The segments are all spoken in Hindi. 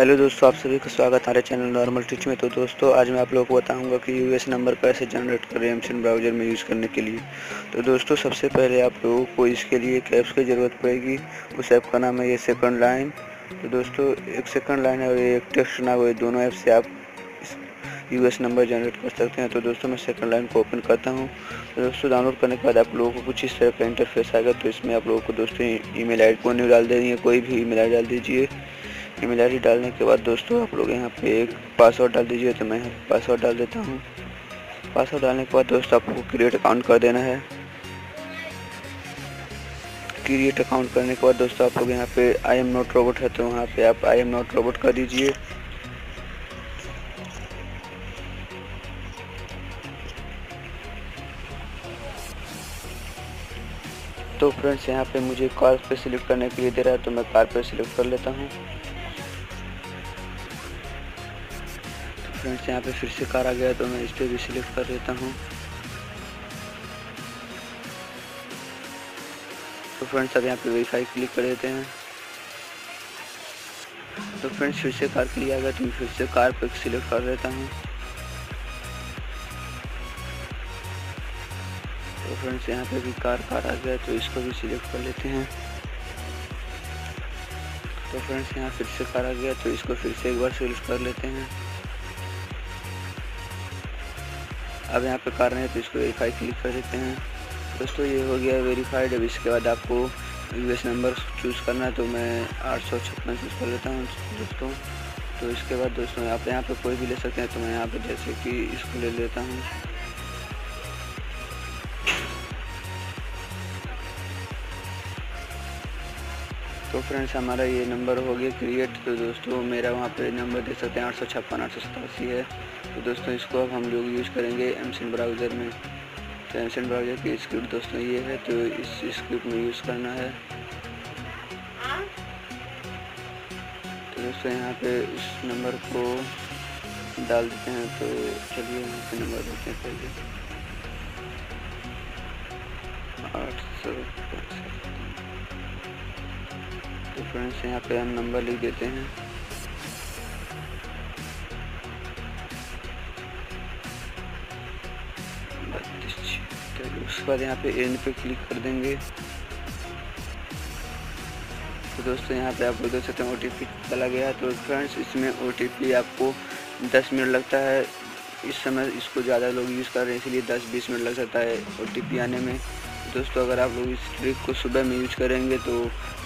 हेलो दोस्तों, आप सभी का स्वागत है हमारे चैनल नॉर्मल टिच में। तो दोस्तों, आज मैं आप लोगों को बताऊँगा कि यूएस नंबर कैसे जनरेट करें एमसन ब्राउज़र में यूज़ करने के लिए। तो दोस्तों, सबसे पहले आप लोगों को इसके लिए एक ऐप्स की ज़रूरत पड़ेगी। उस ऐप का नाम है ये सेकंड लाइन तो दोस्तों, एक सेकंड लाइन और एक टेक्स्ट ना हुए दोनों ऐप से आप यूएस नंबर जनरेट कर सकते हैं। तो दोस्तों, मैं सेकंड लाइन को ओपन करता हूँ। तो दोस्तों डाउनलोड करने के बाद आप लोगों को कुछ इस तरह का इंटरफेस आएगा। तो इसमें आप लोगों को दोस्तों ईमेल आईडी को न्यू डाल देनी है। कोई भी ईमेल आईडी डाल दीजिए। ईमेल आईडी डालने के बाद दोस्तों आप लोग यहाँ पे एक पासवर्ड डाल दीजिए तो मैं पासवर्ड डाल देता हूँ। पासवर्ड डालने के बाद दोस्तों आपको क्रिएट अकाउंट कर देना है। क्रिएट अकाउंट करने के बाद दोस्तों आप लोग यहाँ पे आई एम नोट रोबोट है तो वहाँ पे आप आई एम नोट रोबोट कर दीजिए। तो फ्रेंड्स, यहाँ पे मुझे कार पे सिलेक्ट करने के लिए दे रहा है तो मैं कार पे सिलेक्ट कर लेता हूँ। फ्रेंड्स, यहाँ पे फिर से कार आ गया तो मैं इस पर भी सिलेक्ट कर लेता हूँ। तो फ्रेंड्स, अब यहाँ पे वेरीफाई क्लिक कर देते हैं। तो फ्रेंड्स, फिर से कार के लिए आ गया तो मैं फिर से कार पर सिलेक्ट कर लेता हूँ। तो फ्रेंड्स, यहाँ पे भी कार कार आ गया तो इसको भी सिलेक्ट कर लेते हैं। तो फ्रेंड्स, यहाँ फिर से कार आ गया तो इसको फिर से एक बार सिलेक्ट कर लेते हैं। अब यहाँ पे कर रहे हैं तो इसको वेरीफाई क्लिक कर देते हैं। दोस्तों, ये हो गया वेरीफाइड अब इसके बाद आपको यूएस नंबर चूज़ करना है तो मैं आठ सौ छप्पन चूज़ कर लेता हूँ दोस्तों। तो इसके बाद दोस्तों, आप यहाँ पे कोई भी ले सकते हैं तो मैं यहाँ पे जैसे कि इसको ले लेता हूँ। तो फ्रेंड्स हमारा ये नंबर हो गया क्रिएट तो दोस्तों, मेरा वहाँ पे नंबर दे सकते हैं आठ सौ छप्पन, आठ सौ सतासी है। तो दोस्तों, इसको अब हम लोग यूज़ करेंगे एमसन ब्राउज़र में। तो एमसन ब्राउज़र की स्क्रिप्ट दोस्तों ये है तो इस स्क्रिप्ट में यूज़ करना है। तो दोस्तों, यहाँ पे इस नंबर को डाल देते हैं तो चलिए यहाँ पे नंबर देते हैं पहले। आठ सौ तो फ्रेंड्स यहाँ पे हम नंबर लिख देते हैं। उसके बाद यहाँ पे एंड पे क्लिक कर देंगे। तो दोस्तों, यहाँ पे आप देख सकते हैं ओ चला गया तो फ्रेंड्स इसमें ओ आपको 10 मिनट लगता है। इस समय इसको ज़्यादा लोग यूज़ कर रहे हैं, इसलिए 10-20 मिनट लग सकता है ओटीपी आने में। दोस्तों, अगर आप लोग इस ट्रिक को सुबह में यूज़ करेंगे तो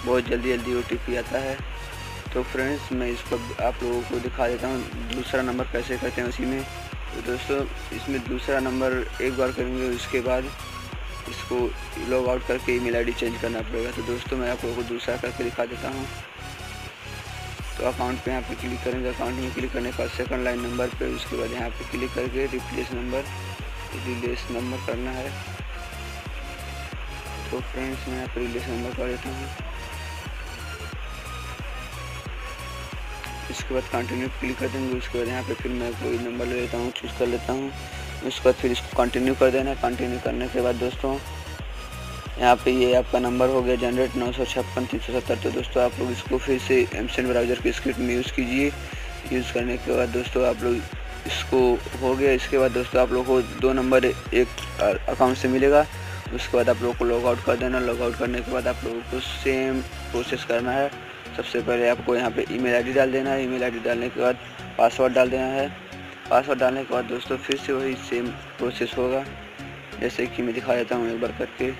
बहुत जल्दी जल्दी ओ आता है। तो फ्रेंड्स मैं इसको आप लोगों को दिखा देता हूँ। दूसरा नंबर कैसे करते हैं उसी में। तो दोस्तों, इसमें दूसरा नंबर एक बार करेंगे, उसके बाद इसको लॉग आउट करके ईमेल आईडी चेंज करना पड़ेगा। तो दोस्तों, मैं आप लोगों को दूसरा करके दिखा देता हूँ। तो अकाउंट पे यहाँ पे क्लिक करेंगे। अकाउंट में क्लिक करने के बाद सेकंड लाइन नंबर पे, उसके बाद यहाँ पे क्लिक करके रिप्लेस नंबर रिप्लेस नंबर करना है। तो फ्रेंड्स, मैं रिप्लेस नंबर कर देता हूँ। इसके बाद कंटिन्यू क्लिक कर देंगे, उसके बाद यहाँ पे फिर मैं कोई नंबर ले लेता हूँ चूज़ कर लेता हूँ। उसके बाद फिर इसको कंटिन्यू कर देना। कंटिन्यू करने के बाद दोस्तों, यहाँ पे ये आपका नंबर हो गया जनरेट नौ सौ छप्पन, तीन सौ सत्तर। तो दोस्तों, आप लोग इसको फिर से एम ब्राउज़र की स्क्रिप्ट में यूज़ कीजिए। यूज़ करने के बाद दोस्तों, आप लोग इसको हो गया। इसके बाद दोस्तों, आप लोग को दो नंबर एक अकाउंट से मिलेगा। उसके बाद आप लोगों को लॉग आउट कर देना। लॉग आउट करने के बाद आप लोगों को सेम प्रोसेस करना है। सबसे पहले आपको यहाँ पे ईमेल आईडी डाल देना है। ईमेल आईडी डालने के बाद पासवर्ड डाल देना है। पासवर्ड डालने के बाद दोस्तों फिर से वही सेम प्रोसेस होगा। जैसे कि मैं दिखा देता हूँ एक बार करके।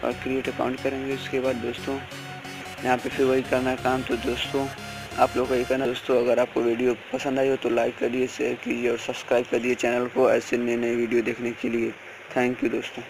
और क्रिएट अकाउंट करेंगे। उसके बाद दोस्तों यहाँ पे फिर वही करना है काम। तो दोस्तों आप लोग का ये कहना दोस्तों, अगर आपको वीडियो पसंद आई हो तो लाइक करिए, शेयर कीजिए और सब्सक्राइब करिए चैनल को ऐसे नए नए वीडियो देखने के लिए। थैंक यू, दोस्तों।